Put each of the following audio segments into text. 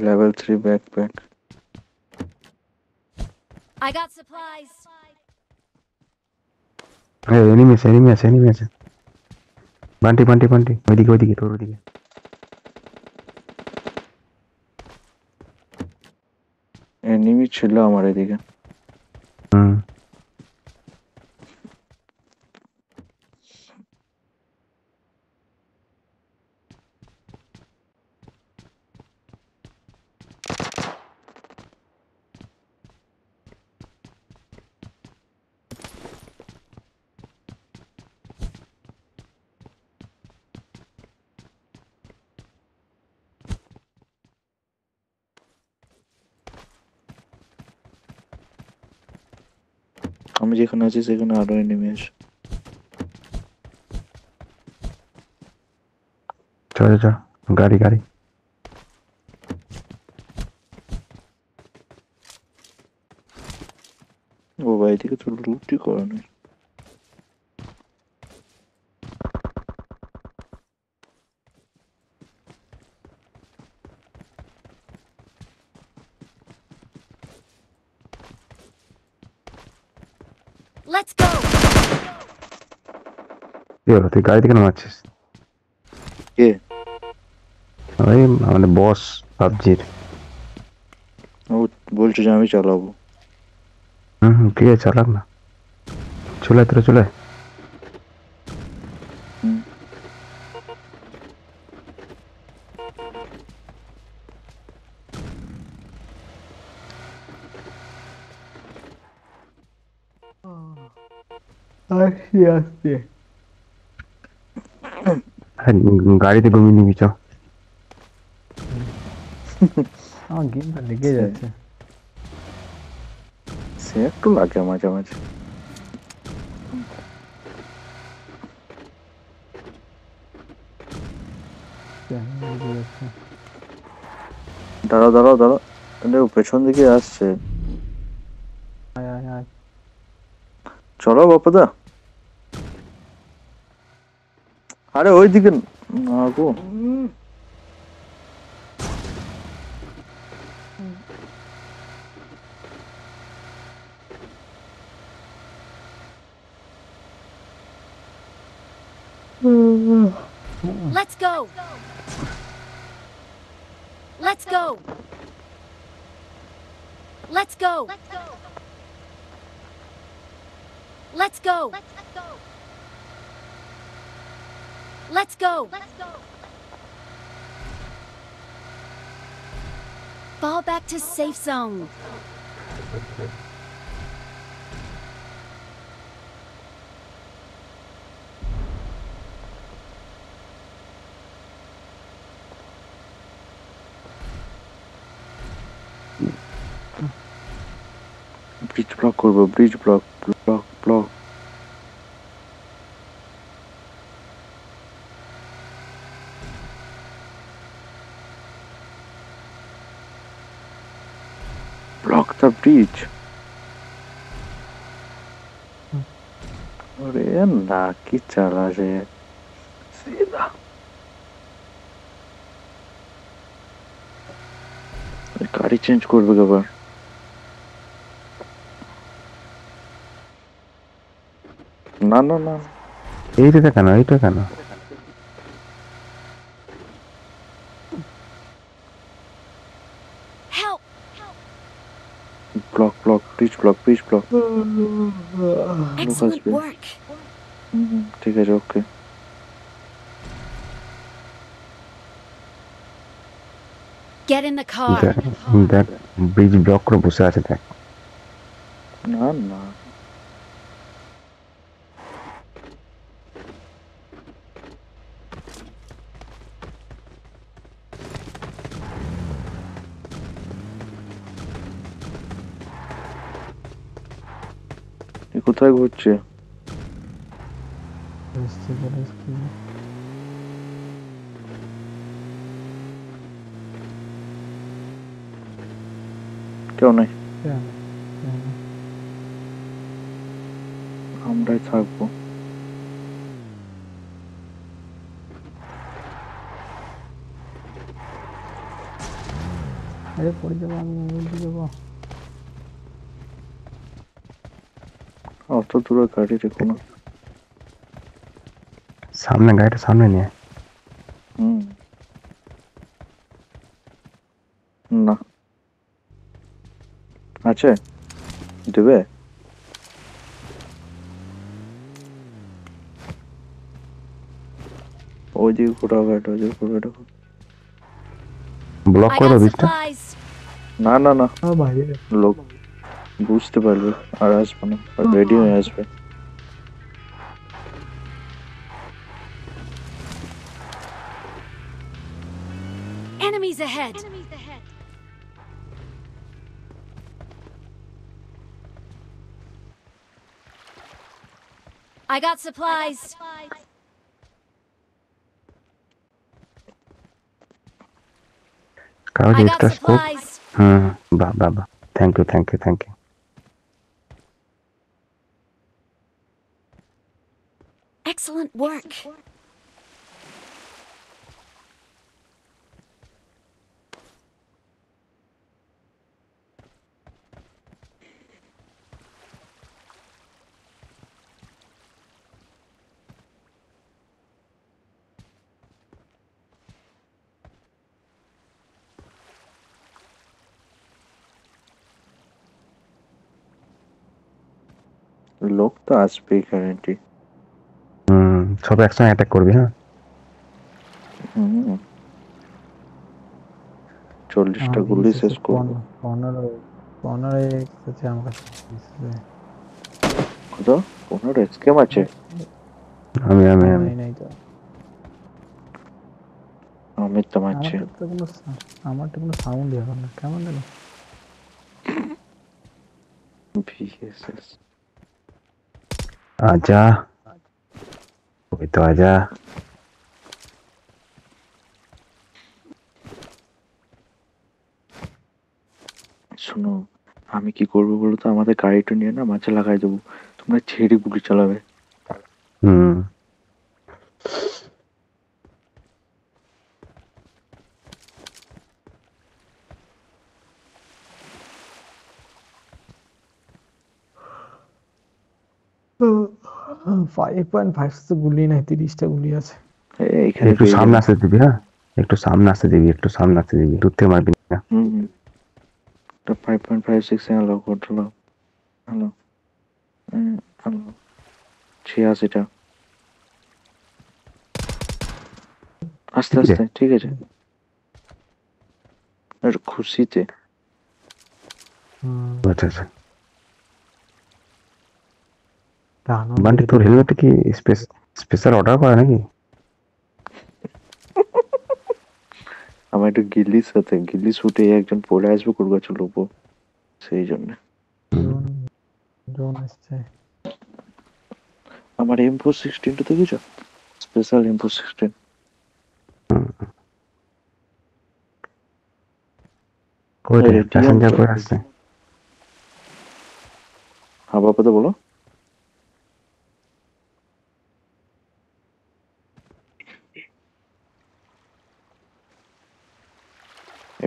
Level 3 backpack. I got supplies. Hey, enemies, enemies, enemies. Bunty, bunty, bunty. Wait, wait, wait, wait, wait. Enemy छिल्ला हमारे दिखे हम्म আমি যেখানে আছি সেখানে আরো এনিমি আসে চলে যা গাড়ি গাড়ি ও ভাই এদিকে তো লুটি করা নেই কি তুই গাড়ি থেকে নামাচ্ছিস কে ওই আমাদের বস পাবজির ও বলছে যে আমি চালাবো হুম ঠিক আছে চালাক না চলে তোরা চলে আসছি আসছি গাড়িতে ঘুমিয়ে নিবি চ গেমটা লেগে যাচ্ছে সে একটু লাগে মাঝে মাঝে দাঁড়া দাঁড়াও দাঁড়াও পেছন দিকে আসছে চলো বাপদা আরে ওই দিকে না গো Let's go. Let's go. Let's go. Let's go. Let's go. Let's go. Let's go. Let's go. Fall back to safe zone. Bridge block. করবো bridge block. beach. अरे ना की चला सीधा गाड़ी चेंज कर दो कबार ना ना ना ये तो क्या ना ये तो क्या ना ব্লক পিস ব্লক ঠিক আছে okay Get in the car. দেখ ব্রিজ ব্লক করে বসে আছে দেখ না না কোথায় ঘুরছে কেউ নাই আমরাই থাকবো আরে পড়ে যাবো আমি উল্টে যাবো तो दूर गाड़ी देखो ना सामने गाड़ी सामने नहीं है না আছে দেবে ওইদিকে ঘোরাও এটা ওইদিকে ঘুরবে এটা ব্লক করে দিস না না না লোক বুঝতে পারবে আর আসবো না আর রেডি হয়ে আসবে Enemies ahead! Enemies ahead! I got supplies! I got supplies. Hmm. Ba ba ba. Thank you. Thank you. Thank you. Excellent work. লোক তো আসবেই গ্যারেন্টি সব একসঙ্গে অ্যাটাক করবি হ্যাঁ চল্লিশটা গুলি শেষ করবো আমার কেম আছে আমি আমি আমি তো না কেমন আচ্ছা Itu aja. শোনো আমি কি করবো বলো তো আমাদের গাড়িটা নিয়ে না মাছে লাগাই দেবো তোমরা ছেড়ে গুলি চালাবে হুম Oh. ফাইভ পয়েন্ট ফাইভ গুলি নাই তিরিশটা গুলি আছে একটু সামনে আসতে দিবি হ্যাঁ একটু সামনে আসতে দিবি একটু সামনে আসতে দিবি না ফাইভ পয়েন্ট ফাইভ সিক্স ঠিক আছে খুশিতে আচ্ছা আচ্ছা বান্টি তোর হেলমেটে কি স্পেশাল অর্ডার করা নাকি আমার একটু গিল্লির সাথে গিল্লি শুটে একজন পড়ে আসবে করবা চলব সেই জন্য ড্রোন আসছে আমার এম ফোর সিক্সটিনটা দেখেছ স্পেশাল এম ফোর সিক্সটিন ওই প্যাসেঞ্জার করে আসছে হ্যাঁ বাবা তো বলো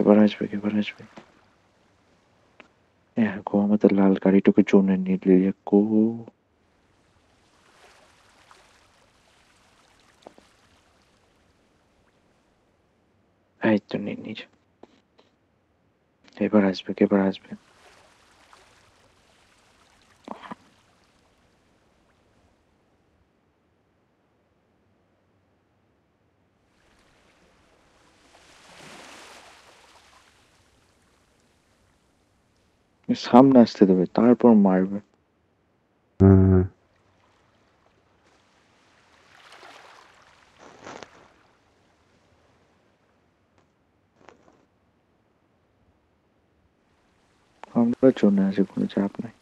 garaj bagi, garaj bagi. হ্যাঁ গোয়া আমাদের লাল গাড়িটুকু জোনে নিলে গো এই তো নিয়ে নিয়েছে এবার আসবে এবার আসবে সামনে আসতে দেবে তারপর মারবে আমরা চলে আসি কোনো চাপ নাই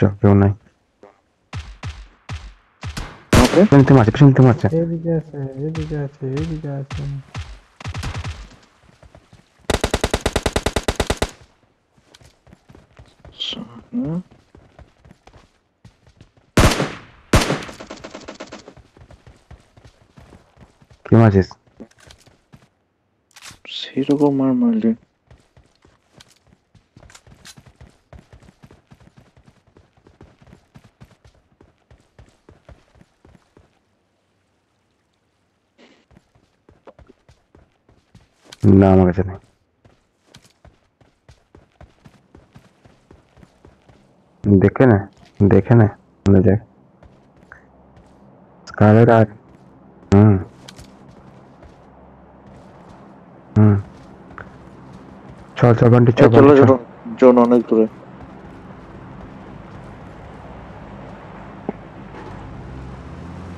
চাপেও নাই 네? 프린트 맞지, 프린트 맞지. 여기 갔어요, 여기 갔어요, 여기 갔어요. 응? 개맛있어. 새로고 말 말들. না আমার কাছে নেই देखे ना देखे ना नजर काले का हम्म हम्म चल चल बंटी चल चलो चलो जो नॉन एक तुरे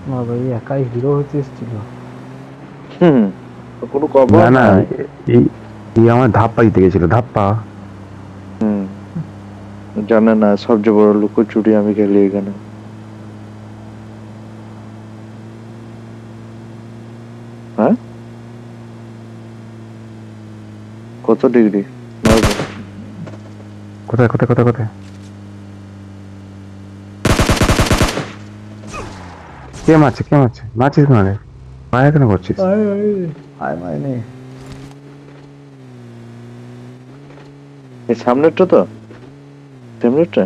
वाह भाई एकाई हीरो होती है हम्म কোনো না না এই আমার ধাপ্পা হুম জানে না সবচেয়ে বড় আমি খেলি এখানে হ্যাঁ কত ডিগ্রি কোথায় কোথায় কোথায় কোথায় কে মাছ কে মাছ মারছিস কেন রে মানে? মায়া কেন করছিস আয় মাইনে এই সামনেরটা তো সামনেরটা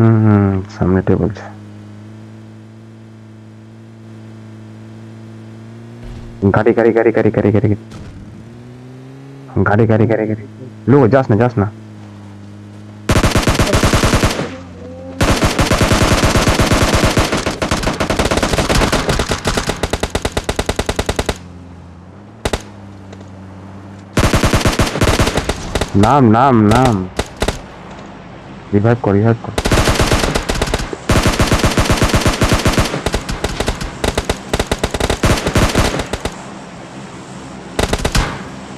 হুম হুম সামনেটাই বলছে गाड़ी गाड़ी गाड़ी गाड़ी गाड़ी गाड़ी गाड़ी गाड़ी गाड़ी गाड़ी गाड़ी लो जास ना जास ना नाम नाम नाम रिवाइव कर रिवाइव कर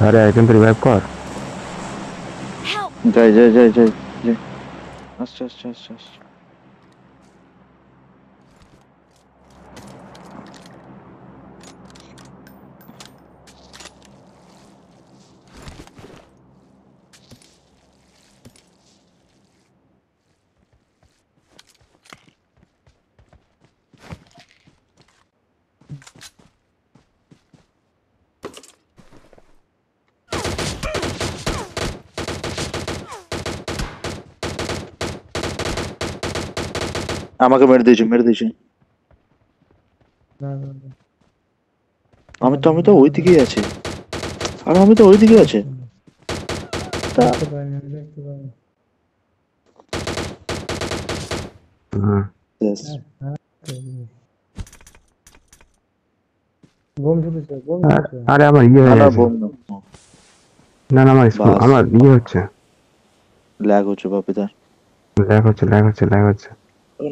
अरे आइटम तो रिवाइव कर जय जय जय जय जय अच्छा अच्छा अच्छा আমাকে মেরে দিয়েছে মেরে দিয়েছে আমি তো আমি তো ওই দিকেই আছি আর আমি তো ওই দিকেই আছি হ্যাঁ। হ্যাঁ, হ্যাঁ, আরে আমার ইয়ে হয়ে গেছে না না আমার আমার ইয়ে হচ্ছে ল্যাগ হচ্ছে বাপিদার ল্যাগ হচ্ছে ল্যাগ হচ্ছে ল্যাগ হচ্ছে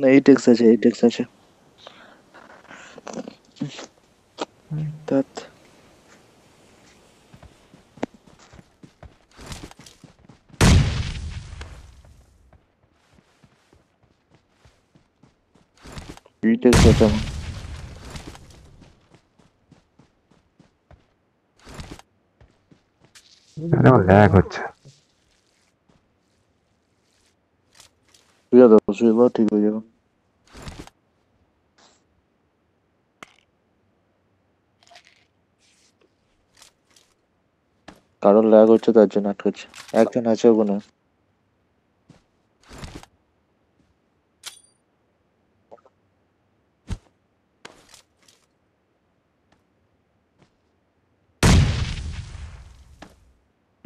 नहीं टेक्स्ट আছে এই টেক্সট আছে that এই টেক্সট আছে আমার আরে ল্যাগ হচ্ছে শুয়ে দাও শুয়ে দাও ঠিক কারোর ল্যাগ হচ্ছে তার জন্য আটকাচ্ছে একজন আছে ওখানে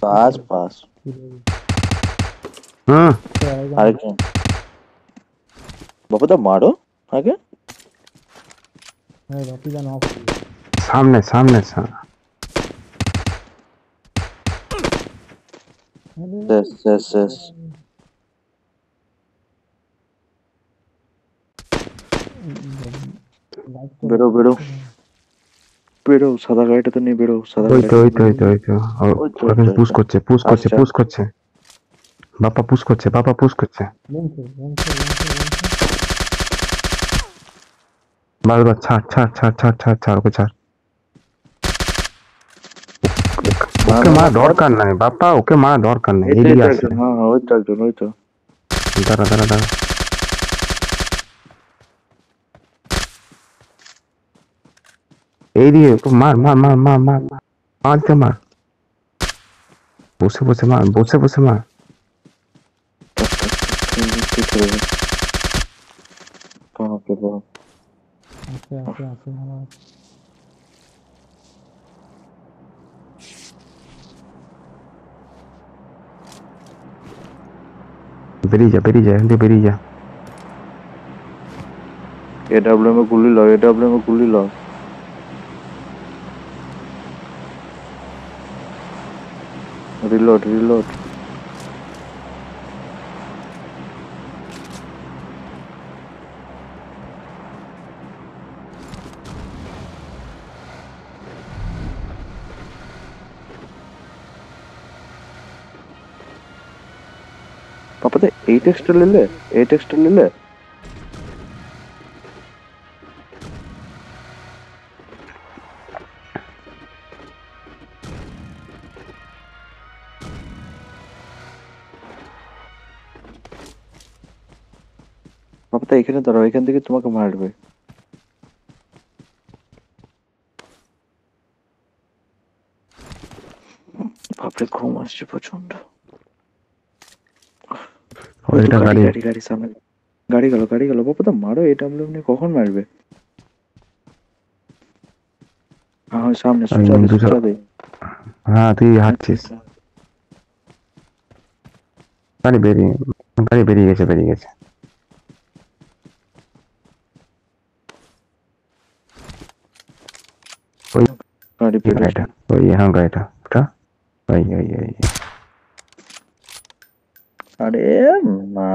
পাস পাস হুম আরেকজন বাবুদা মারো আগে হ্যাঁ, সামনে সামনে বেরো বেরো বেরো সাদা তো নিয়ে বেরো সাদা ওই তো ওই তো ওই তো ওই তো ওখানে পুশ করছে পুশ করছে পুশ আচ্ছা। করছে বাপা পুশ করছে বাপা পুশ করছে मार दो अच्छा अच्छा अच्छा अच्छा अच्छा अच्छा रुको चार ओके मार डॉर करना है बापा ओके मार डॉर करना है एरिया से हां हां चल चलो इतो इधर इधर इधर एरिया तो मार मार मार मार मार मार के मार बोसे बोसे मार बोसे बोसे मार ठीक है आस्ते आस्ते आस्ते हमारा বেরিয়ে যা বেরিয়ে যা এখান থেকে বেরিয়ে যা এ ডাব্লিউ এম এ গুলি লাও এ ডাব্লিউ এম ए टेक्स्ट्रिलले ए टेक्स्ट्रिलले बापते ইখানে ধরো এইখান থেকে তোমাকে মারবে बाप রে কোন মাসি পৌঁছা এটা গাড়ি গাড়ি সামনে গাড়ি গেল গাড়ি গেল বাবা মারো এটা আপনি কখন মারবে হ্যাঁ সামনে সোজা দে হ্যাঁ তুই হাঁটছিস গাড়ি বেরিয়ে গাড়ি বেরিয়ে গেছে বেরিয়ে গেছে ওই গাড়ি বেরিয়ে ওই হ্যাঁ গাড়িটা ওটা ওই ওই ওই আরে মা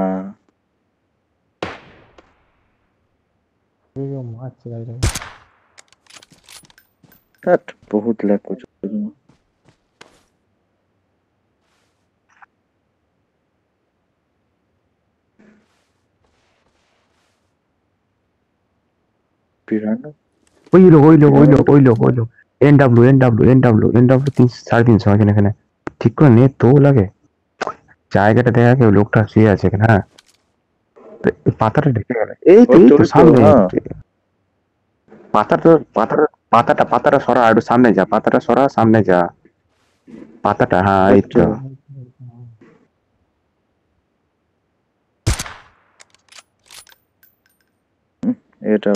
মারছে গাড়িটাকে তার বহুত ল্যাগ করছে ওই লোক ওই লোক ওই লোক ওই লোক ওই লোক N W N W N W N W তিন সাড়ে তিনশো এখানে এখানে ঠিক করে নে তো লাগে জায়গাটা দেখা কেউ লোকটা শুয়ে আছে এখানে হ্যাঁ পাতাটা ঢেকে গেল এই তো তো সামনে পাতা তো পাতা পাতাটা পাতাটা সরা আর সামনে যা পাতাটা সরা সামনে যা পাতাটা হ্যাঁ এই তো এটা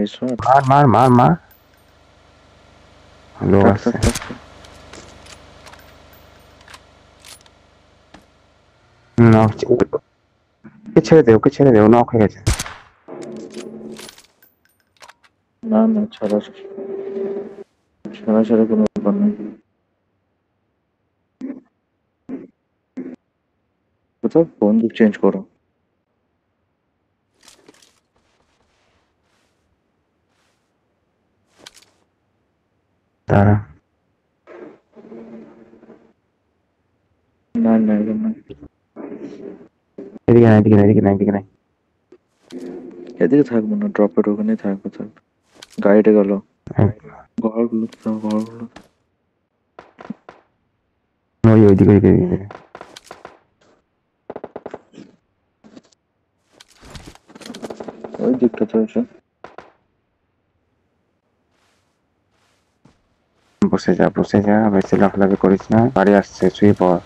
এই মার মার মার মার লোক আছে না ওকে ছেড়ে দে ওকে ছেড়ে দে ও নক হয়ে গেছে না না ছাড়া ছাড়া ছাড়া কোনো ব্যাপার নেই কোথাও বন্দুক চেঞ্জ করো দাঁড়া না না এদিকে না এদিকে না এদিকে না এদিকে না এদিকে থাকবো না এর ওখানে থাকবো থাক গাড়িটা গেল হ্যাঁ। ঘরগুলো তো ঘরগুলো ওই ওইদিকে ওইদিকে ওইদিকে ওই দিকটা তো আছে বসে যা বসে যা বেশি লাফলাফি করিস না বাড়ি আসছে শুয়ে পড়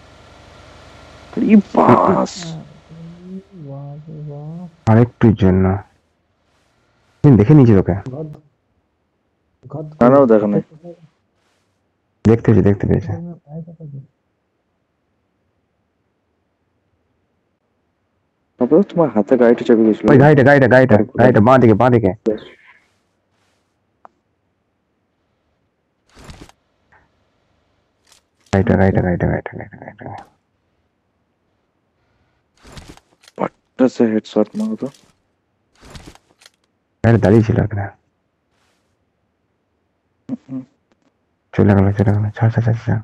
বাস আরেকটুর জন্য দেখে নিয়েছি তোকে তারাও দেখো নাই দেখতে পেয়েছি দেখতে পেয়েছি আপাতত তোমার হাতে গাড়িটা চাপে গেছিল ওই গাড়িটা গাড়িটা গাড়িটা গাড়িটা বাঁ দিকে বাঁ দিকে গাড়িটা গাড়িটা গাড়িটা গাড়িটা গাড়িটা গাড়িটা ट्रास से हेडशॉट मारो यार 달리شي রাখ রে চল লাগা চল লাগা ছা ছা ছা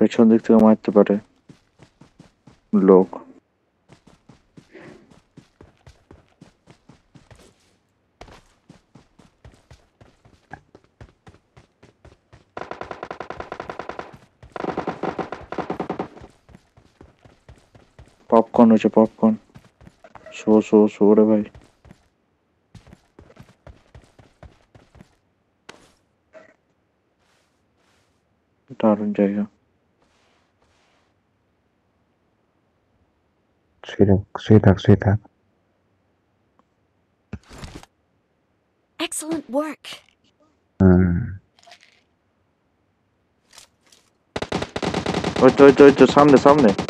রিছন দেখতে ক মারতে পারে লোক Popcorn, হচ্ছে পপকর্ন শো so so, রে ভাই দারুন জায়গা Excellent work. Wait, wait, wait, wait, wait, wait, wait, wait, wait, wait, wait, wait, wait,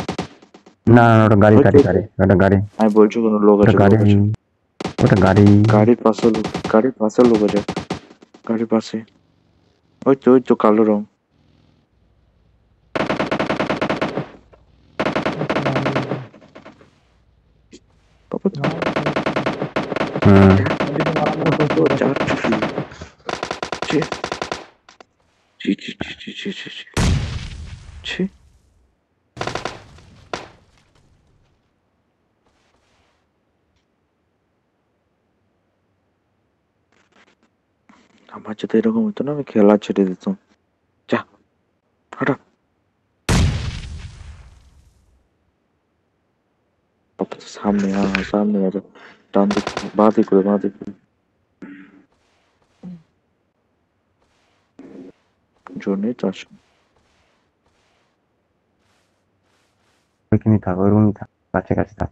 না না ওটা গাড়ি গাড়ি গাড়ি ওটা গাড়ি আমি বলছি কোনো লোক আছে গাড়ি ওটা গাড়ি গাড়ির পাশে লোক গাড়ির পাশে লোক আছে গাড়ির পাশে ওই তো ওই তো কালো রং হুম আচ্ছা তো এরকম হতো না আমি খেলা ছেড়ে দিতাম যা হাঁটা সামনে হ্যাঁ সামনে আছে ডান দিক বাঁ দিক করে বাঁ দিক জন্যে চাষ ওইখানে থাক ওই রুমই থাক কাছে কাছে থাক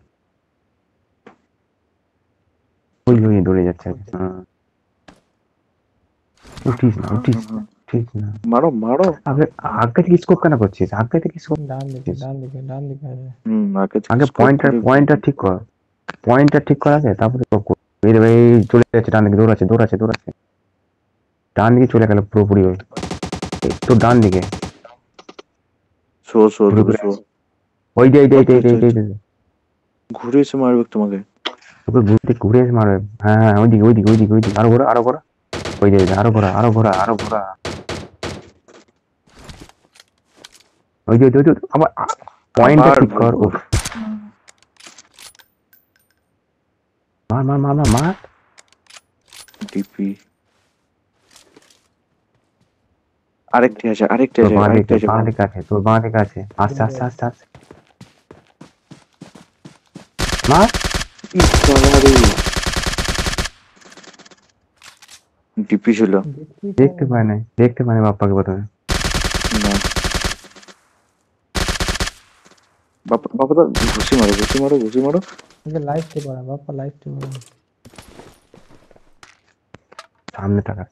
ওই ওই দৌড়ে যাচ্ছে হ্যাঁ উঠিস উঠিস ঠিক না মারো মারো আগে আগে থেকে স্কোপ কেন করছিস আগে থেকে স্কোপ ডান ঠিক কর পয়েন্টার ঠিক করা আছে তারপরে চলে যাচ্ছে ডান দিকে দৌড়াচ্ছে দৌড়াচ্ছে দৌড়াচ্ছে ডান দিকে চলে গেল পুরোপুরি ওই তো ডান শো শো শো ওই ঘুরে এসে মারবে তোমাকে ঘুরতে ঘুরে এসে মারবে হ্যাঁ হ্যাঁ ওইদিকে ওইদিকে ওইদিকে ওইদিকে আরো ঘোরা আরো ঘোরা কই দিয়ে আরো ঘোরা আরো ঘোরা আরো ঘোরা ওই যে ওই আমার পয়েন্টটা ঠিক কর ও মার মার মার মার মার ডিপি আরেকটি আছে আরেকটি আছে আরেকটি আছে বাঁ দিকে আছে তোর বাঁ দিকে আছে আস্তে আস্তে আস্তে আস্তে মার ইস ডিপি ছিল দেখতে পায় নাই দেখতে পায় নাই বাপ্পাকে প্রথমে বাপ্পা বাপ্পা তো ঘুষি মারো ঘুষি মারো ঘুষি মারো লাইফ তে পড়া বাপ্পা লাইফ তে পড়া सामने तका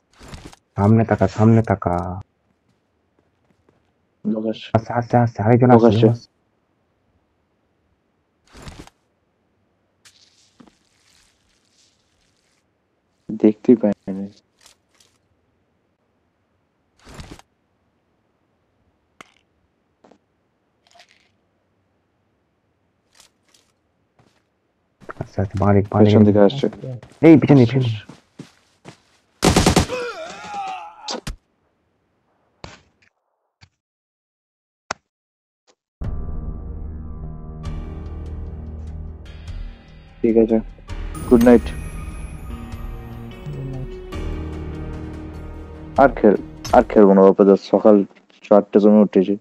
सामने तका सामने तका লগস আচ্ছা আচ্ছা আরেকজন আছে দেখতেই পাই আচ্ছা, আচ্ছা আসছে এই পিছনে পিছনে ঠিক আছে গুড নাইট আর খেল আর খেলবো না বাবা সকাল চারটে জমে উঠেছি